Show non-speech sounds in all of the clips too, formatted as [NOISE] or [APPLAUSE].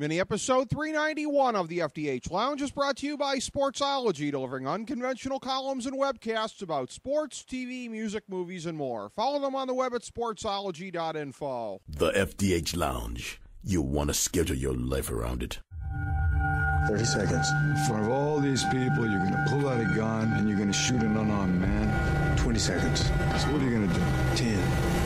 Mini episode 391 of the FDH Lounge is brought to you by Sportsology, delivering unconventional columns and webcasts about sports, TV, music, movies, and more. Follow them on the web at sportsology.info. The FDH Lounge. You want to schedule your life around it. 30 seconds. In front of all these people, you're going to pull out a gun and you're going to shoot an unarmed man. 20 seconds. So what are you going to do? 10.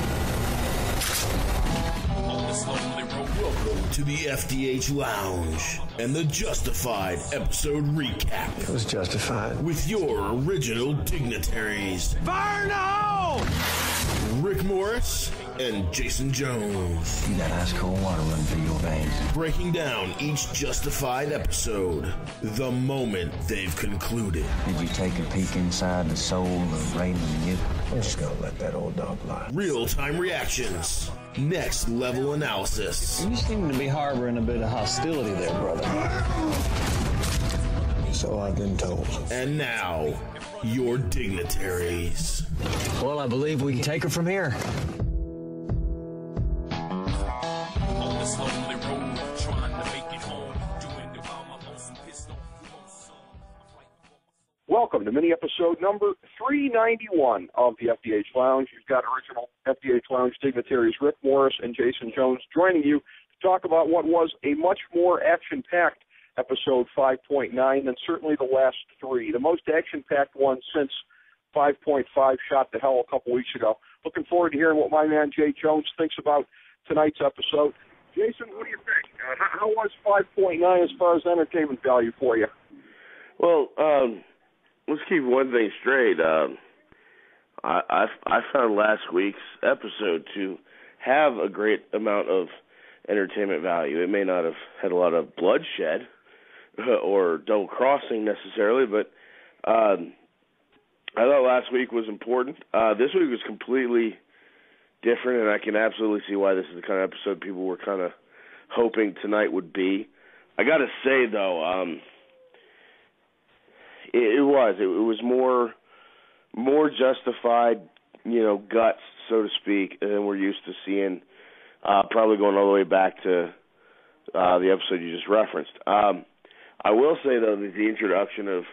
Welcome to the FDH Lounge and the Justified episode recap. It was justified. With your original dignitaries. Fire in the hole! Rick Morris and Jason Jones. You got ice cold water running through your veins. Breaking down each Justified episode the moment they've concluded. Did you take a peek inside the soul of Raymond Newton? I'm just gonna let that old dog lie. Real time reactions. Next level analysis. You seem to be harboring a bit of hostility there, brother. So I've been told. And now, your dignitaries. Well, I believe we can take her from here. Welcome to mini episode number 391 of the FDH Lounge. You've got original FDH Lounge dignitaries Rick Morris and Jason Jones joining you to talk about what was a much more action packed episode 5.9 than certainly the last three. The most action packed one since 5.5 shot to hell a couple weeks ago. Looking forward to hearing what my man Jay Jones thinks about tonight's episode. Jason, what do you think? Uh, how, how was 5.9 as far as entertainment value for you? Well, um, let's keep one thing straight. Um, I, I I found last week's episode to have a great amount of entertainment value. It may not have had a lot of bloodshed [LAUGHS] or double crossing necessarily, but um, I thought last week was important. Uh, this week was completely different, and I can absolutely see why this is the kind of episode people were kind of hoping tonight would be. I got to say though, um, it, it was it, it was more more justified, you know, guts so to speak, than we're used to seeing. Uh, probably going all the way back to uh, the episode you just referenced. Um, I will say though that the introduction of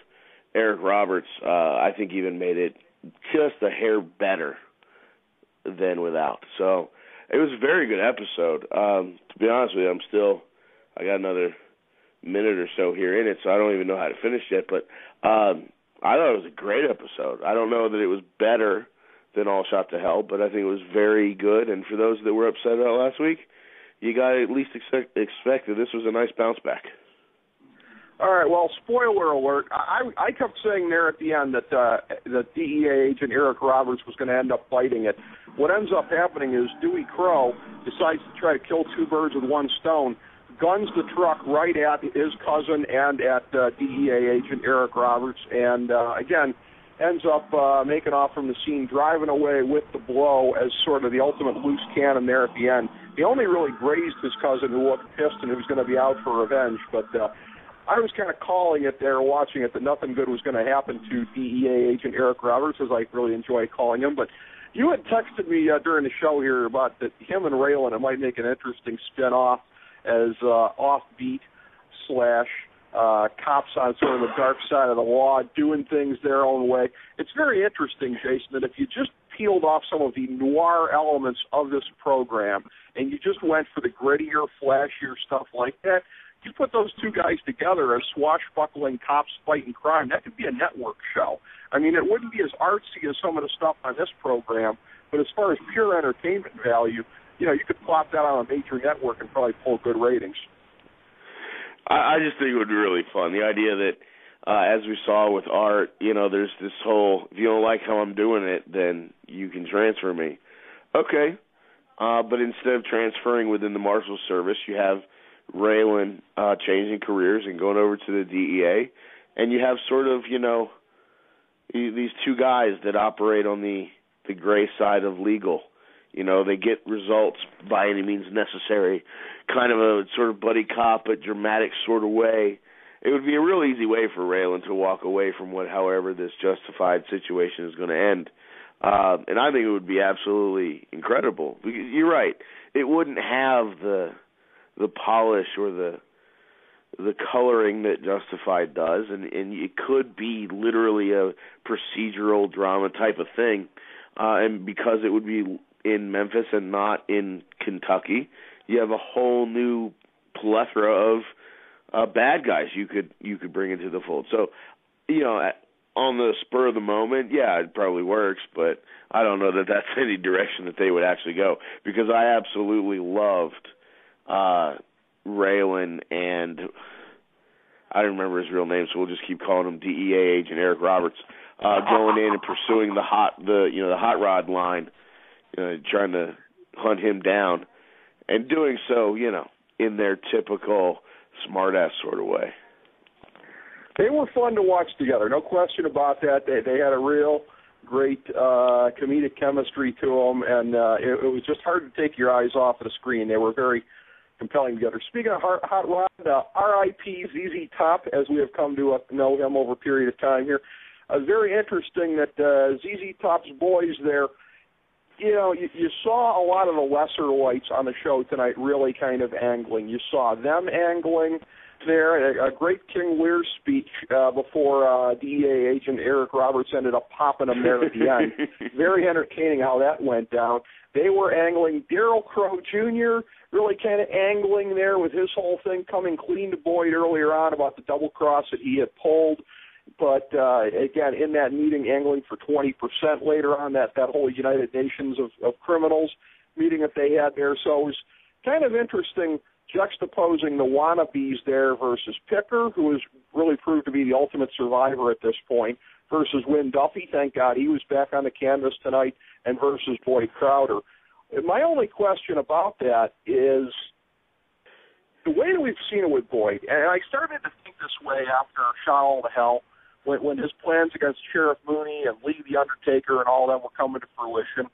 Eric Roberts, uh, I think, even made it just a hair better than without. So it was a very good episode. Um, to be honest with you, I'm still I got another minute or so here in it, so I don't even know how to finish yet. But um, I thought it was a great episode. I don't know that it was better than All Shot to Hell, but I think it was very good. And for those that were upset about last week, you got to at least expect, expect that this was a nice bounce back. All right. Well, spoiler alert. I I kept saying there at the end that uh, that DEA agent Eric Roberts was going to end up fighting it. What ends up happening is Dewey Crowe decides to try to kill two birds with one stone. Guns the truck right at his cousin and at uh, DEA agent Eric Roberts, and uh, again ends up uh, making off from the scene, driving away with the blow as sort of the ultimate loose cannon there at the end. He only really grazed his cousin, who looked pissed and who was going to be out for revenge, but. Uh, I was kind of calling it there, watching it, that nothing good was going to happen to DEA agent Eric Roberts, as I really enjoy calling him. But you had texted me uh, during the show here about that him and Raylan it might make an interesting spin-off as uh, offbeat slash uh, cops on sort of the dark side of the law, doing things their own way. It's very interesting, Jason, that if you just peeled off some of the noir elements of this program and you just went for the grittier, flashier stuff like that, you put those two guys together as swashbuckling cops fighting crime, that could be a network show. I mean, it wouldn't be as artsy as some of the stuff on this program, but as far as pure entertainment value, you know, you could plop that on a major network and probably pull good ratings. I, I just think it would be really fun. The idea that, uh, as we saw with art, you know, there's this whole if you don't like how I'm doing it, then you can transfer me. Okay, uh, but instead of transferring within the Marshal Service, you have Raylan uh, changing careers and going over to the DEA, and you have sort of you know these two guys that operate on the the gray side of legal. You know, they get results by any means necessary, kind of a sort of buddy cop, but dramatic sort of way. It would be a real easy way for Raylan to walk away from what, however, this justified situation is going to end. Uh, and I think it would be absolutely incredible. You're right. It wouldn't have the the polish or the the coloring that Justified does, and and it could be literally a procedural drama type of thing, uh, and because it would be in Memphis and not in Kentucky, you have a whole new plethora of uh, bad guys you could you could bring into the fold. So, you know, on the spur of the moment, yeah, it probably works, but I don't know that that's [LAUGHS] any direction that they would actually go because I absolutely loved uh Raylan and I don't remember his real name, so we'll just keep calling him DEA agent Eric Roberts, uh going in and pursuing the hot the you know the hot rod line, you know, trying to hunt him down and doing so, you know, in their typical smartass sort of way. They were fun to watch together, no question about that. They they had a real great uh comedic chemistry to them, and uh, it, it was just hard to take your eyes off of the screen. They were very compelling together. Speaking of hot, hot rod, uh, R.I.P. ZZ Top, as we have come to uh, know him over a period of time here. Uh, very interesting that uh, ZZ Top's boys there. You know, you, you saw a lot of the lesser lights on the show tonight really kind of angling. You saw them angling there. A, a great King Lear speech uh, before uh, DEA agent Eric Roberts ended up popping them there at the end. [LAUGHS] Very entertaining how that went down. They were angling. Daryl Crowe Jr. really kind of angling there with his whole thing coming clean to Boyd earlier on about the double cross that he had pulled. But uh, again, in that meeting, angling for 20% later on that that whole United Nations of, of criminals meeting that they had there. So it was kind of interesting juxtaposing the wannabes there versus Picker, who has really proved to be the ultimate survivor at this point, versus Wynn Duffy. Thank God he was back on the canvas tonight, and versus Boyd Crowder. My only question about that is the way that we've seen it with Boyd, and I started to think this way after Shot All to Hell, when, when his plans against Sheriff Mooney and Lee the Undertaker and all them were coming to fruition.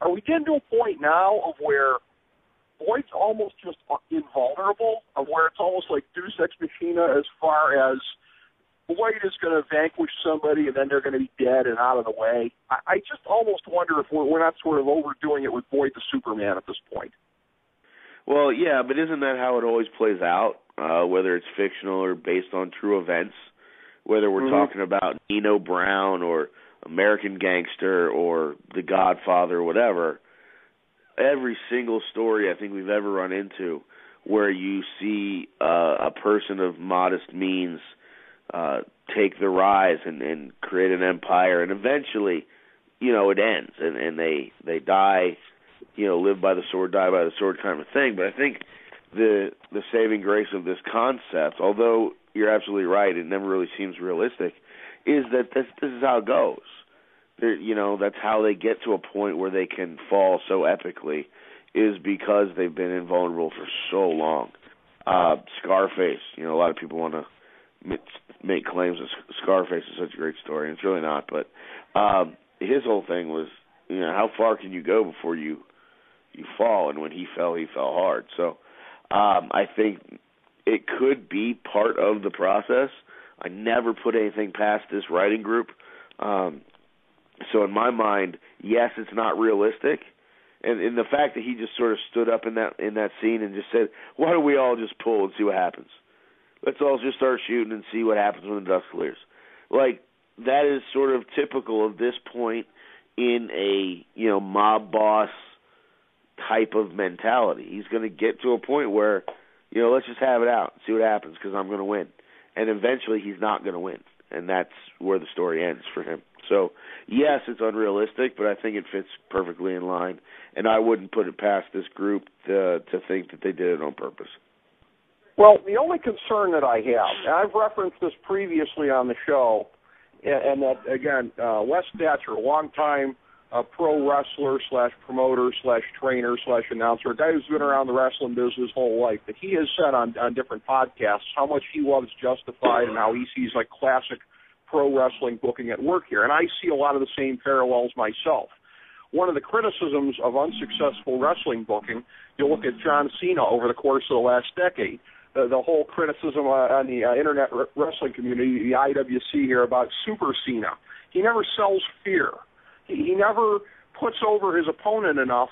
Are we getting to a point now of where Boyd's almost just invulnerable, of where it's almost like Deus Ex Machina as far as Boyd is going to vanquish somebody and then they're going to be dead and out of the way. I, I just almost wonder if we're, we're not sort of overdoing it with Boyd the Superman at this point. Well, yeah, but isn't that how it always plays out? Uh, whether it's fictional or based on true events, whether we're mm-hmm. talking about Nino Brown or American Gangster or The Godfather or whatever, every single story I think we've ever run into where you see uh, a person of modest means uh, take the rise and, and create an empire, and eventually, you know, it ends and, and they they die, you know, live by the sword, die by the sword kind of thing. But I think the the saving grace of this concept, although you're absolutely right, it never really seems realistic, is that this this is how it goes they're, you know that's how they get to a point where they can fall so epically is because they've been invulnerable for so long. Uh, Scarface, you know, a lot of people want to make claims that Scarface is such a great story, and it's really not. But um, his whole thing was, you know, how far can you go before you you fall? And when he fell, he fell hard. So um, I think it could be part of the process. I never put anything past this writing group. Um, so in my mind, yes, it's not realistic. And in the fact that he just sort of stood up in that in that scene and just said, "Why don't we all just pull and see what happens? Let's all just start shooting and see what happens when the dust clears." Like that is sort of typical of this point in a you know mob boss type of mentality. He's going to get to a point where you know let's just have it out, see what happens because I'm going to win, and eventually he's not going to win, and that's where the story ends for him. So yes, it's unrealistic, but I think it fits perfectly in line, and I wouldn't put it past this group to to think that they did it on purpose. Well, the only concern that I have, and I've referenced this previously on the show, and, that again, uh, Wes Thatcher, longtime uh, pro wrestler slash promoter slash trainer slash announcer, a guy who's been around the wrestling business his whole life, that he has said on on different podcasts how much he loves Justified and how he sees like classic pro wrestling booking at work here, and I see a lot of the same parallels myself. One of the criticisms of unsuccessful wrestling booking, you look at John Cena over the course of the last decade. The, the whole criticism uh, on the uh, internet wrestling community, the IWC here about Super Cena. He never sells fear. He, never puts over his opponent enough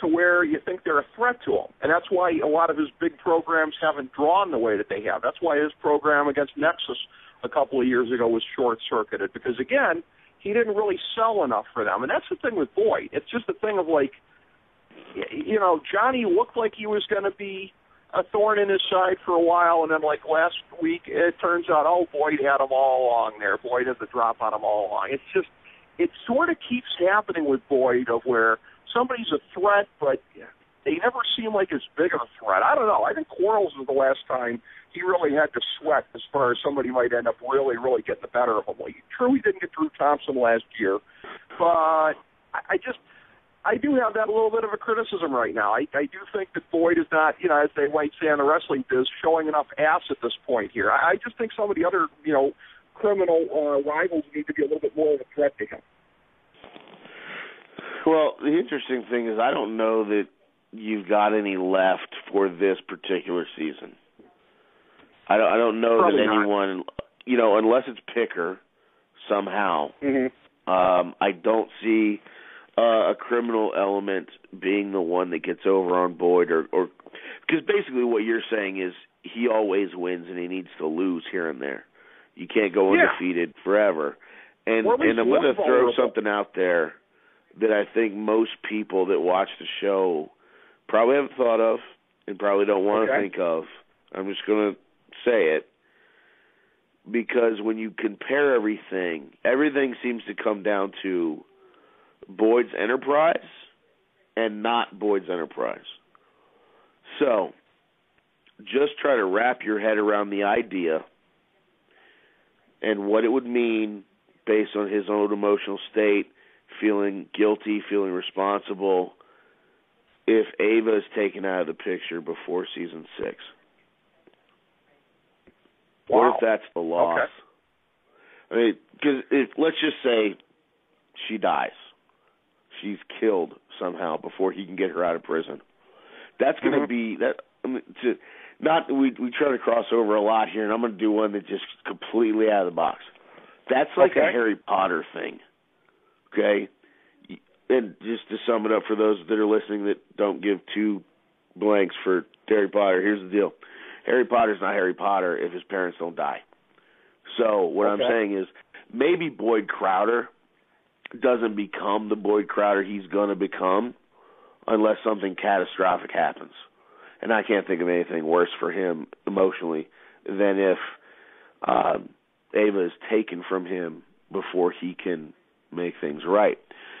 to where you think they're a threat to him. And that's why a lot of his big programs haven't drawn the way that they have. That's why his program against Nexus a couple of years ago was short circuited because again, he didn't really sell enough for them. And that's the thing with Boyd. It's just a thing of like you know, Johnny looked like he was going to be a thorn in his side for a while, and then like last week, it turns out, oh, Boyd had him all along there. Boyd had the drop on him all along. It's just, it sort of keeps happening with Boyd of where somebody's a threat, but they never seem like as big of a threat. I don't know. I think Quarles was the last time he really had to sweat as far as somebody might end up really, really getting the better of him. Well, true, he didn't get Drew Thompson last year, but I just I do have that a little bit of a criticism right now. I, I do think that Boyd is not, you know, as they might say on the wrestling biz, showing enough ass at this point here. I, I just think some of the other, you know, criminal uh, rivals need to be a little bit more of a threat to him. Well, the interesting thing is I don't know that you've got any left for this particular season. I don't. I don't know Probably that not. anyone, you know, unless it's Picker somehow. Mm-hmm. Um, I don't see uh, a criminal element being the one that gets over on Boyd, or or because basically what you're saying is he always wins and he needs to lose here and there. You can't go Yeah. undefeated forever. And and I'm going to throw something out there that I think most people that watch the show probably haven't thought of and probably don't want to Okay. think of. I'm just going to say it because when you compare everything, everything seems to come down to Boyd's Enterprise and not Boyd's Enterprise. So, just try to wrap your head around the idea and what it would mean based on his own emotional state, feeling guilty, feeling responsible, if Ava is taken out of the picture before season six. Wow. What if that's the loss? Okay. I mean, because let's just say she dies, she's killed somehow before he can get her out of prison. That's going to Mhm. be that. I mean, to not we we try to cross over a lot here, and I'm going to do one that just completely out of the box. That's like a Harry Potter thing. Okay, and just to sum it up for those that are listening that don't give two blanks for Harry Potter, here's the deal: Harry Potter's not Harry Potter if his parents don't die. So what I'm saying is maybe Boyd Crowder doesn't become the Boyd Crowder he's going to become unless something catastrophic happens. And I can't think of anything worse for him emotionally than if um, Ava is taken from him before he can make things right.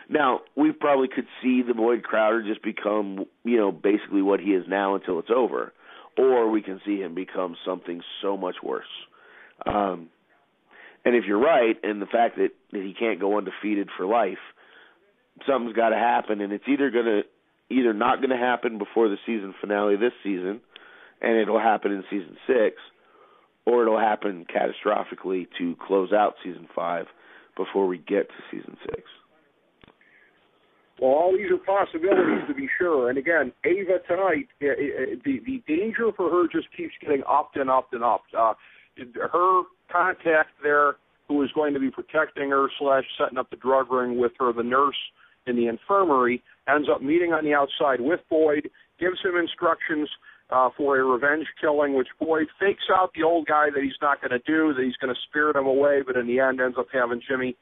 Now, we probably could see the Boyd Crowder just become, you know, basically what he is now until it's over, or we can see him become something so much worse. Um, and if you're right, and the fact that, that he can't go undefeated for life, something's got to happen, and it's either going to either not going to happen before the season finale this season, and it'll happen in season six, or it'll happen catastrophically to close out season five before we get to season six. Well, all these are possibilities to be sure. And again, Ava tonight, i- i- the the danger for her just keeps getting upped and upped and upped. Uh, her contact there, who is going to be protecting her slash setting up the drug ring with her, the nurse in the infirmary, ends up meeting on the outside with Boyd, gives him instructions uh, for a revenge killing, which Boyd fakes out the old guy that he's not going to do, that he's going to spirit him away, but in the end ends up having Jimmy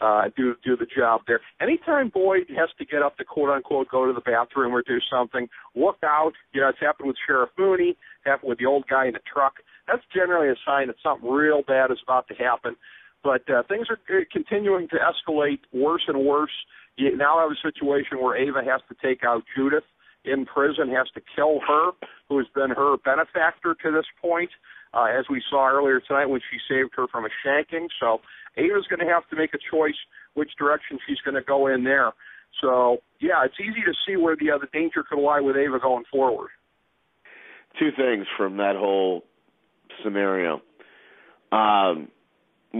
uh, do do the job there. Anytime Boyd has to get up to quote unquote go to the bathroom or do something, look out. You know, it's happened with Sheriff Mooney, happened with the old guy in the truck. That's generally a sign that something real bad is about to happen. But uh, things are uh, continuing to escalate worse and worse. You now have a situation where Ava has to take out Judith in prison, has to kill her, who has been her benefactor to this point, uh, as we saw earlier tonight when she saved her from a shanking. So Ava's going to have to make a choice which direction she's going to go in there. So yeah, it's easy to see where the uh, the danger could lie with Ava going forward. Two things from that whole scenario. Um,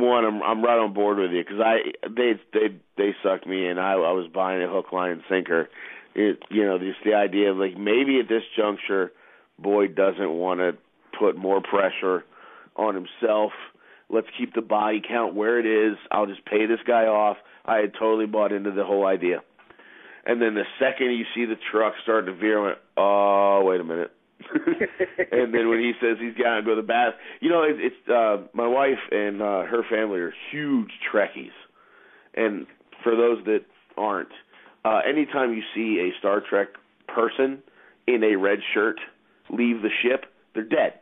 one, I'm I'm right on board with you because I they they they sucked me in. I I was buying a hook, line, and sinker. It you know just the idea of like maybe at this juncture, Boyd doesn't want to put more pressure on himself. Let's keep the body count where it is. I'll just pay this guy off. I had totally bought into the whole idea. And then the second you see the truck start to veer, I went, oh, wait a minute. [LAUGHS] and then when he says he's got to go to the bath, you know, it, it's uh, my wife and uh, her family are huge Trekkies, and for those that aren't, uh, anytime you see a Star Trek person in a red shirt leave the ship, they're dead.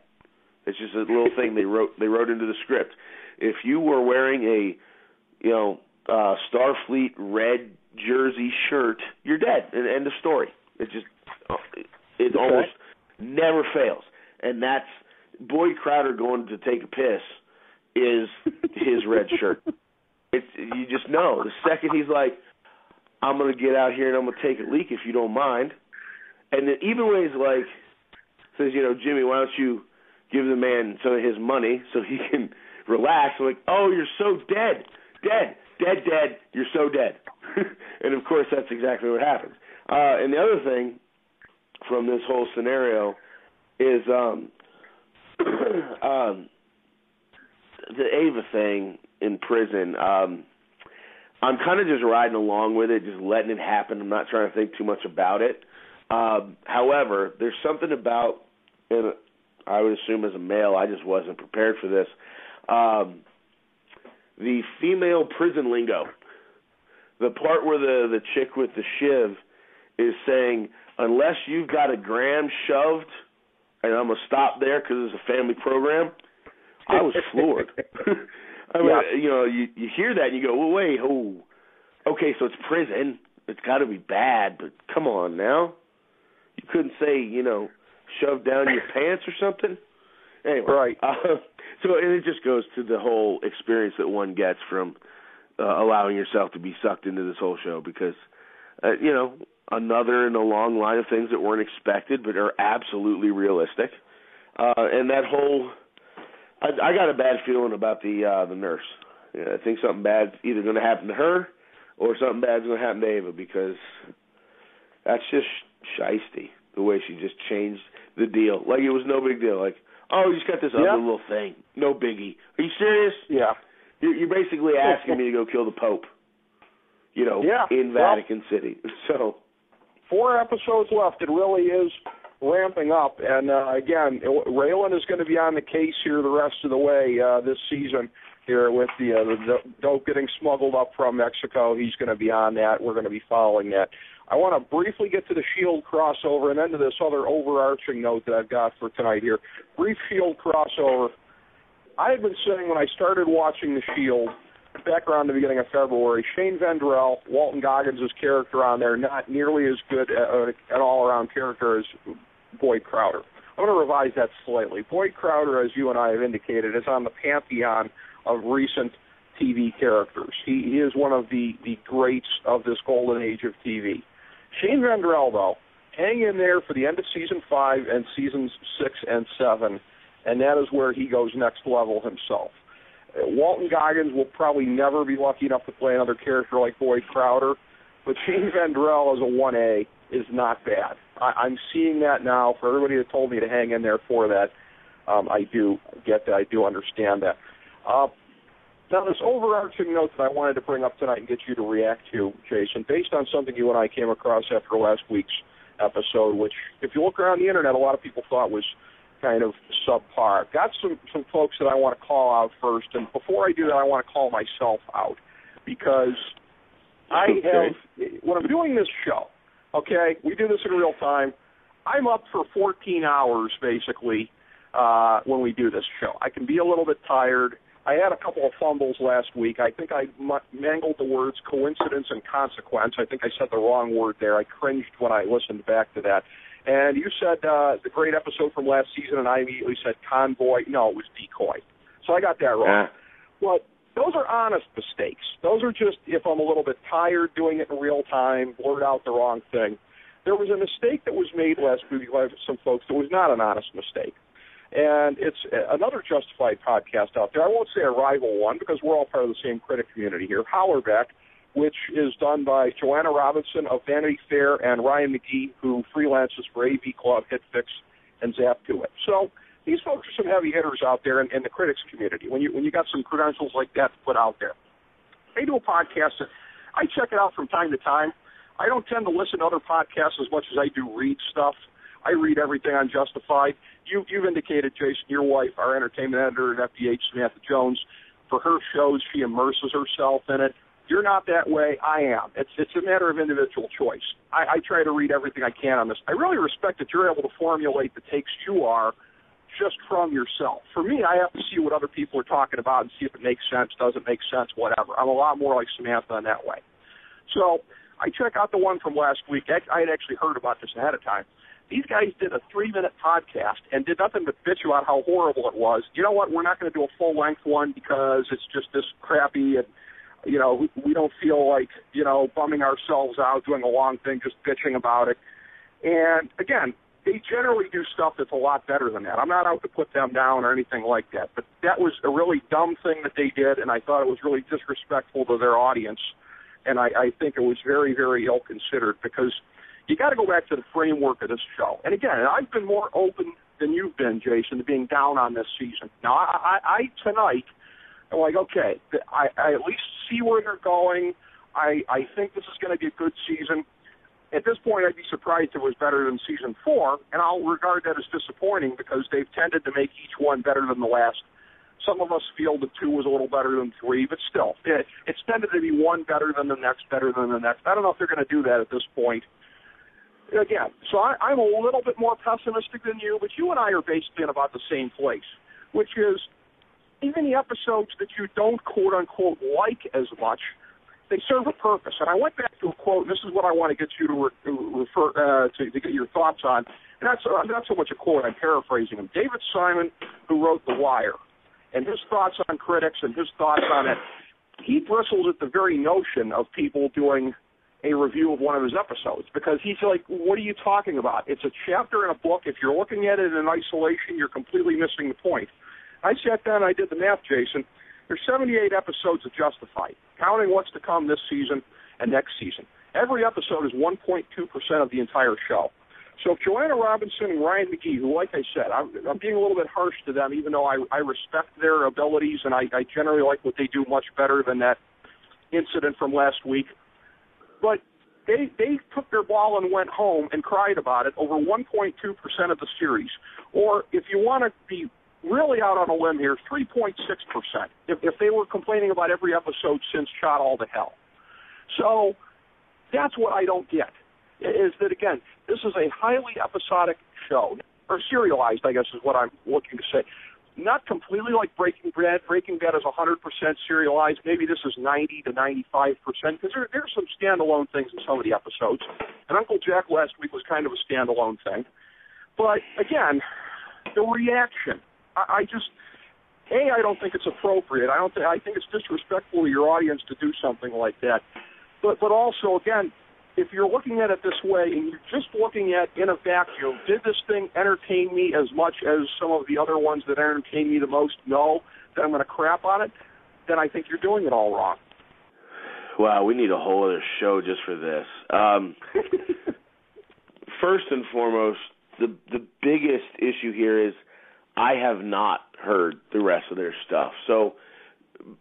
It's just a little thing they wrote they wrote into the script. If you were wearing a, you know, uh, Starfleet red jersey shirt, you're dead. And end of story. It just it Okay. almost never fails, and that's Boyd Crowder going to take a piss is his red shirt. It's you just know the second he's like, I'm gonna get out here and I'm gonna take a leak if you don't mind, and then even when he's like says, you know, Jimmy, why don't you give the man some of his money so he can relax? I'm like, oh, you're so dead, dead, dead, dead. You're so dead. [LAUGHS] and of course, that's exactly what happens. Uh, and the other thing from this whole scenario is um, [CLEARS THROAT] um, the Ava thing in prison. Um, I'm kind of just riding along with it, just letting it happen. I'm not trying to think too much about it. Um, however, there's something about, and I would assume as a male, I just wasn't prepared for this. Um, the female prison lingo, the part where the the chick with the shiv is saying, unless you've got a gram shoved, and I'm gonna stop there because it's a family program. I was floored. [LAUGHS] I mean, Yeah. you know, you you hear that and you go, well, wait, oh, okay, so it's prison. It's got to be bad, but come on now. You couldn't say, you know, shove down your pants or something. Anyway, Right. Uh, [LAUGHS] so and it just goes to the whole experience that one gets from uh, allowing yourself to be sucked into this whole show because, uh, you know, another in a long line of things that weren't expected but are absolutely realistic. Uh, and that whole, I, I got a bad feeling about the uh, the nurse. Yeah, I think something bad's either going to happen to her or something bad's going to happen to Ava because that's just shisty the way she just changed the deal. Like it was no big deal. Like, oh, you just got this Yeah. other little thing. No biggie. Are you serious? Yeah. You're, you're basically asking me to go kill the Pope. You know, Yeah, in well- Vatican City. [LAUGHS] So four episodes left. It really is ramping up. And uh, again, Raylan is going to be on the case here the rest of the way uh, this season. Here with the, uh, the dope getting smuggled up from Mexico, he's going to be on that. We're going to be following that. I want to briefly get to the Shield crossover and then to this other overarching note that I've got for tonight here. Brief Shield crossover. I had been saying when I started watching the Shield back around the beginning of February, Shane Vendrell, Walton Goggins' character on there, not nearly as good an all-around character as Boyd Crowder. I'm going to revise that slightly. Boyd Crowder, as you and I have indicated, is on the pantheon of recent TV characters. He, he is one of the, the greats of this golden age of TV. Shane Vendrell, though, hang in there for the end of season five and seasons six and seven, and that is where he goes next level himself. Walton Goggins will probably never be lucky enough to play another character like Boyd Crowder, but Shane Vendrell as a 1A is not bad. I, I'm seeing that now. For everybody that told me to hang in there for that, um, I do get that. I do understand that. Uh, now, this overarching note that I wanted to bring up tonight and get you to react to, Jason, based on something you and I came across after last week's episode, which, if you look around the internet, a lot of people thought was kind of subpar. Got some some folks that I want to call out first, and before I do that, I want to call myself out because I Okay. have when I'm doing this show. Okay, we do this in real time. I'm up for 14 hours basically uh, when we do this show. I can be a little bit tired. I had a couple of fumbles last week. I think I mangled the words coincidence and consequence. I think I said the wrong word there. I cringed when I listened back to that. And you said uh, the great episode from last season, and I immediately said convoy. No, it was decoy. So I got that wrong. Yeah. But those are honest mistakes. Those are just if I'm a little bit tired doing it in real time, blurt out the wrong thing. There was a mistake that was made last week by some folks that was not an honest mistake. And it's another Justified podcast out there. I won't say a rival one because we're all part of the same critic community here. Howlerbeck, which is done by Joanna Robinson of Vanity Fair and Ryan McGee, who freelances for AV Club, HitFix, and Zap2it. So these folks are some heavy hitters out there in, in the critics community. When you when you got some credentials like that to put out there, they do a podcast. That I check it out from time to time. I don't tend to listen to other podcasts as much as I do read stuff. I read everything on Justified. You, you've indicated, Jason, your wife, our entertainment editor at FDH, Samantha Jones, for her shows, she immerses herself in it. You're not that way. I am. It's it's a matter of individual choice. I, I try to read everything I can on this. I really respect that you're able to formulate the takes you are just from yourself. For me, I have to see what other people are talking about and see if it makes sense, doesn't make sense, whatever. I'm a lot more like Samantha in that way. So I check out the one from last week. I had actually heard about this ahead of time. These guys did a three minute podcast and did nothing but bitch about how horrible it was. You know what? We're not going to do a full length one because it's just this crappy and you know we, don't feel like you know bumming ourselves out doing a long thing just bitching about it. And again, they generally do stuff that's a lot better than that. I'm not out to put them down or anything like that, but that was a really dumb thing that they did, and I thought it was really disrespectful to their audience, and I, I think it was very, very ill considered because you got to go back to the framework of this show. And again, I've been more open than you've been, Jason, to being down on this season. Now, I, I, I tonight, I'm like, okay, I, I at least see where they're going. I, I think this is going to be a good season. At this point, I'd be surprised if it was better than season four, and I'll regard that as disappointing because they've tended to make each one better than the last. Some of us feel that two was a little better than three, but still, it, it's tended to be one better than the next, better than the next. I don't know if they're going to do that at this point again, so I, I'm a little bit more pessimistic than you, but you and I are basically in about the same place, which is even the episodes that you don't quote unquote like as much, they serve a purpose. And I went back to a quote, and this is what I want to get you to, re- refer uh, to, to get your thoughts on. And that's uh, not so much a quote; I'm paraphrasing him. David Simon, who wrote The Wire, and his thoughts on critics and his thoughts on it. He bristles at the very notion of people doing a review of one of his episodes because he's like, "What are you talking about? It's a chapter in a book. If you're looking at it in isolation, you're completely missing the point." I sat down and I did the math, Jason. There's 78 episodes of Justified, counting what's to come this season and next season. Every episode is 1.2% of the entire show. So if Joanna Robinson and Ryan McGee, who, like I said, I'm, I'm being a little bit harsh to them, even though I, I respect their abilities and I, I generally like what they do much better than that incident from last week – but they they took their ball and went home and cried about it over 1.2 percent of the series, or if you want to be really out on a limb here, 3.6 percent. If, if they were complaining about every episode since Shot All to Hell, so that's what I don't get. Is that again? This is a highly episodic show, or serialized, I guess is what I'm looking to say not completely like Breaking Bad. Breaking Bad is 100% serialized. Maybe this is 90 to 95% because there, there's some standalone things in some of the episodes. And Uncle Jack last week was kind of a standalone thing. But again, the reaction, I, I just, a, I don't think it's appropriate. I don't think I think it's disrespectful to your audience to do something like that. But but also again, if you're looking at it this way and you're just looking at in a vacuum, did this thing entertain me as much as some of the other ones that entertain me the most? No, then I'm going to crap on it. Then I think you're doing it all wrong. Wow, we need a whole other show just for this. Um, [LAUGHS] first and foremost, the the biggest issue here is I have not heard the rest of their stuff. So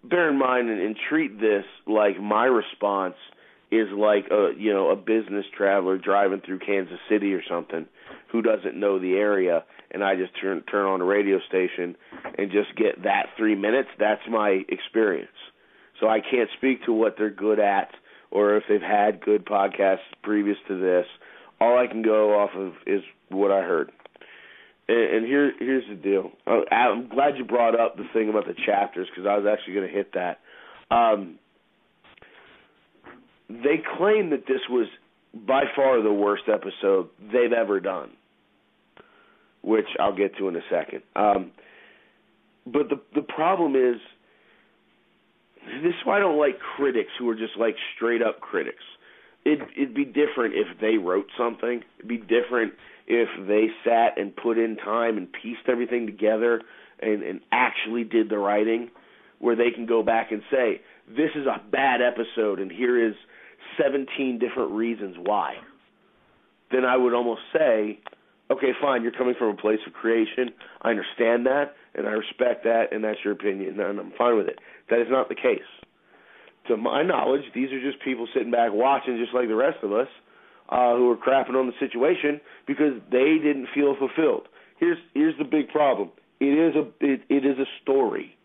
bear in mind and, and treat this like my response – is like a you know a business traveler driving through Kansas City or something who doesn't know the area and I just turn turn on a radio station and just get that 3 minutes. That's my experience. So I can't speak to what they're good at or if they've had good podcasts previous to this. All I can go off of is what I heard and, and here here's the deal I'm glad you brought up the thing about the chapters because I was actually going to hit that um they claim that this was by far the worst episode they've ever done, which I'll get to in a second. Um, but the the problem is this is why I don't like critics who are just like straight up critics. It it'd be different if they wrote something. It'd be different if they sat and put in time and pieced everything together and, and actually did the writing where they can go back and say, This is a bad episode and here is 17 different reasons why, then I would almost say, okay, fine, you're coming from a place of creation. I understand that, and I respect that, and that's your opinion, and I'm fine with it. That is not the case. To my knowledge, these are just people sitting back watching, just like the rest of us, uh, who are crapping on the situation because they didn't feel fulfilled. Here's here's the big problem. It is a it, it is a story.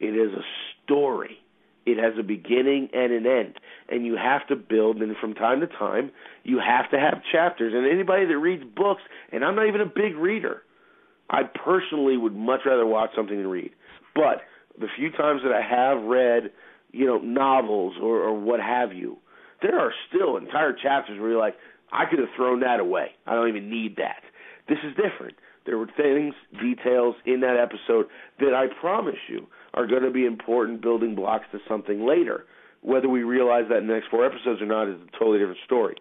It is a story. It has a beginning and an end, and you have to build. And from time to time, you have to have chapters. And anybody that reads books, and I'm not even a big reader, I personally would much rather watch something than read. But the few times that I have read, you know, novels or, or what have you, there are still entire chapters where you're like, I could have thrown that away. I don't even need that. This is different. There were things, details in that episode that I promise you are going to be important building blocks to something later. Whether we realize that in the next four episodes or not is a totally different story.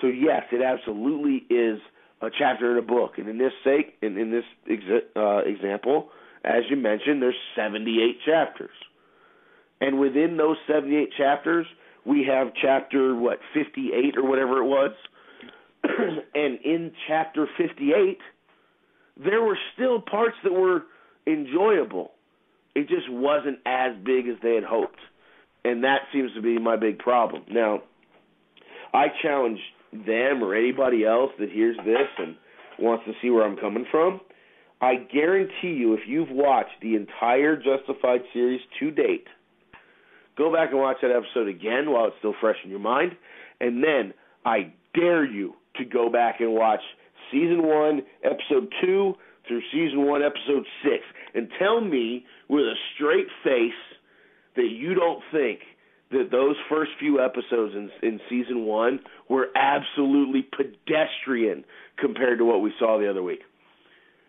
So yes, it absolutely is a chapter in a book, and in this sake, in, in this exa- uh, example, as you mentioned, there's 78 chapters, and within those 78 chapters, we have chapter what 58 or whatever it was, [CLEARS THROAT] and in chapter 58, there were still parts that were enjoyable. It just wasn't as big as they had hoped. And that seems to be my big problem. Now, I challenge them or anybody else that hears this and wants to see where I'm coming from. I guarantee you, if you've watched the entire Justified series to date, go back and watch that episode again while it's still fresh in your mind. And then I dare you to go back and watch season one, episode two through season one, episode six, and tell me with a straight face that you don't think that those first few episodes in, in season one were absolutely pedestrian compared to what we saw the other week.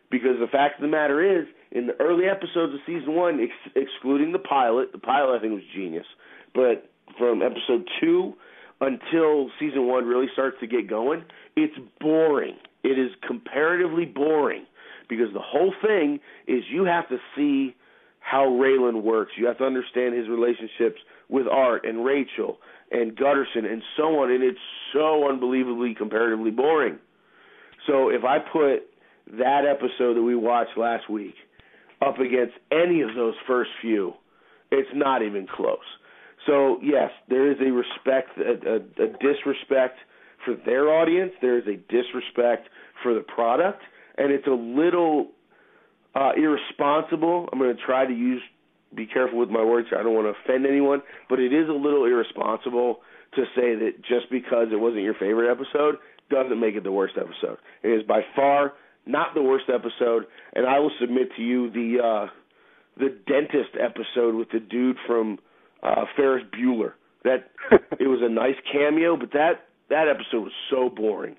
Because the fact of the matter is, in the early episodes of season one, ex- excluding the pilot, the pilot I think was genius, but from episode two until season one really starts to get going, it's boring. It is comparatively boring because the whole thing is you have to see how Raylan works. You have to understand his relationships with Art and Rachel and Gutterson and so on, and it's so unbelievably comparatively boring. So if I put that episode that we watched last week up against any of those first few, it's not even close. So yes, there is a respect, a, a, a disrespect for their audience. There is a disrespect for the product, and it's a little uh, irresponsible. I'm going to try to use be careful with my words. I don't want to offend anyone, but it is a little irresponsible to say that just because it wasn't your favorite episode doesn't make it the worst episode. It is by far not the worst episode, and I will submit to you the uh, the dentist episode with the dude from uh, Ferris Bueller. That [LAUGHS] it was a nice cameo, but that that episode was so boring.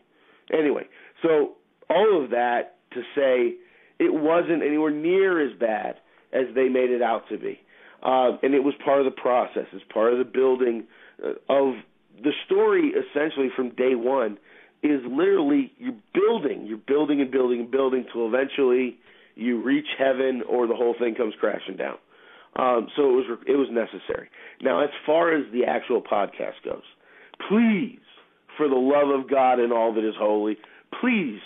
Anyway, so all of that to say it wasn't anywhere near as bad as they made it out to be. Uh, and it was part of the process. It's part of the building uh, of the story. Essentially, from day one, is literally you're building, you're building and building and building till eventually you reach heaven, or the whole thing comes crashing down. Um, so it was it was necessary. Now, as far as the actual podcast goes, please, for the love of God and all that is holy, please,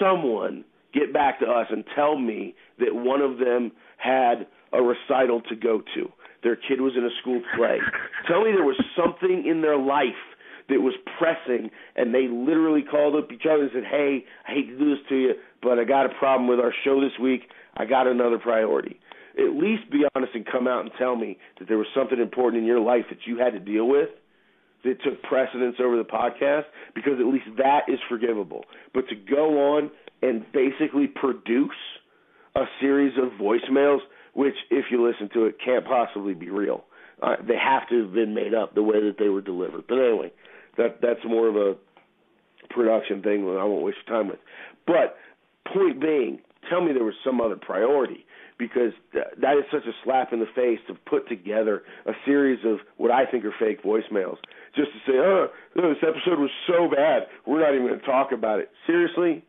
someone get back to us and tell me that one of them had a recital to go to. Their kid was in a school play. tell me there was something in their life that was pressing, and they literally called up each other and said, "Hey, I hate to do this to you, but I got a problem with our show this week. I got another priority." At least be honest and come out and tell me that there was something important in your life that you had to deal with that took precedence over the podcast, because at least that is forgivable. But to go on and basically produce a series of voicemails, which, if you listen to it, can't possibly be real. Uh, they have to have been made up the way that they were delivered. But anyway, that that's more of a production thing that I won't waste time with. But point being, tell me there was some other priority because th- that is such a slap in the face to put together a series of what I think are fake voicemails just to say, oh, this episode was so bad, we're not even going to talk about it. Seriously?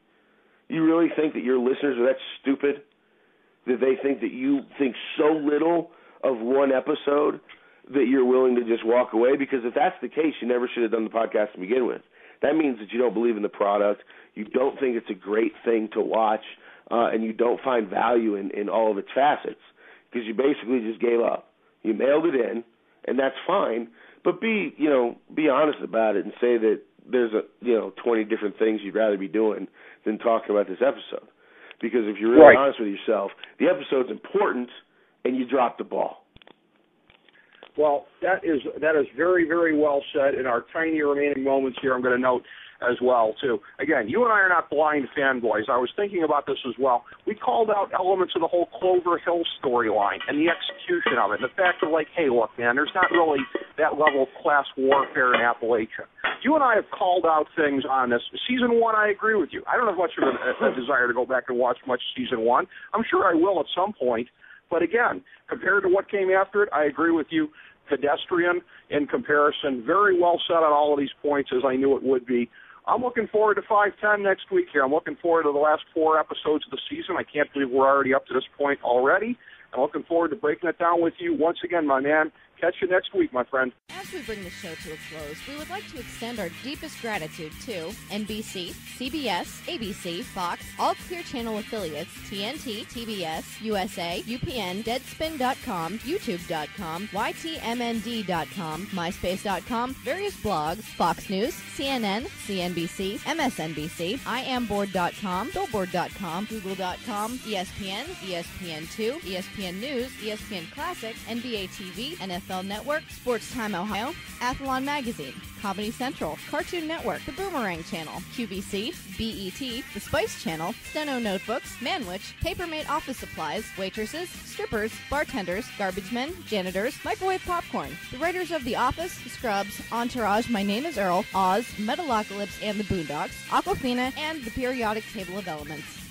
You really think that your listeners are that stupid? That they think that you think so little of one episode that you're willing to just walk away? Because if that's the case, you never should have done the podcast to begin with. That means that you don't believe in the product, you don't think it's a great thing to watch, uh, and you don't find value in, in all of its facets because you basically just gave up. You mailed it in, and that's fine. But be you know be honest about it and say that there's a you know 20 different things you'd rather be doing than talking about this episode. Because if you're really Right. honest with yourself, the episode's important, and you dropped the ball. Well, that is that is very very well said. In our tiny remaining moments here, I'm going to note as well too. Again, you and I are not blind fanboys. I was thinking about this as well. We called out elements of the whole Clover Hill storyline and the execution of it, and the fact of like, hey, look, man, there's not really that level of class warfare in Appalachia. You and I have called out things on this. Season one, I agree with you. I don't have much of a, a desire to go back and watch much season one. I'm sure I will at some point. But again, compared to what came after it, I agree with you. Pedestrian in comparison. Very well set on all of these points, as I knew it would be. I'm looking forward to 510 next week here. I'm looking forward to the last four episodes of the season. I can't believe we're already up to this point already. I'm looking forward to breaking it down with you once again, my man. Catch you next week, my friend. As we bring the show to a close, we would like to extend our deepest gratitude to NBC, CBS, ABC, Fox, all Clear Channel affiliates, TNT, TBS, USA, UPN, Deadspin.com, YouTube.com, YTMND.com, MySpace.com, various blogs, Fox News, CNN, CNBC, MSNBC, IamBoard.com, Billboard.com, Google.com, ESPN, ESPN2, ESPN News, ESPN Classic, NBA TV, NFL Network, Sports Time Ohio, Athlon Magazine, Comedy Central, Cartoon Network, The Boomerang Channel, QVC, BET, The Spice Channel, Steno Notebooks, Manwich, Papermate Office Supplies, waitresses, strippers, bartenders, garbage men, janitors, microwave popcorn, the writers of The Office, Scrubs, Entourage, My Name is Earl, Oz, Metalocalypse and the Boondocks, Aquafina, and the periodic table of elements.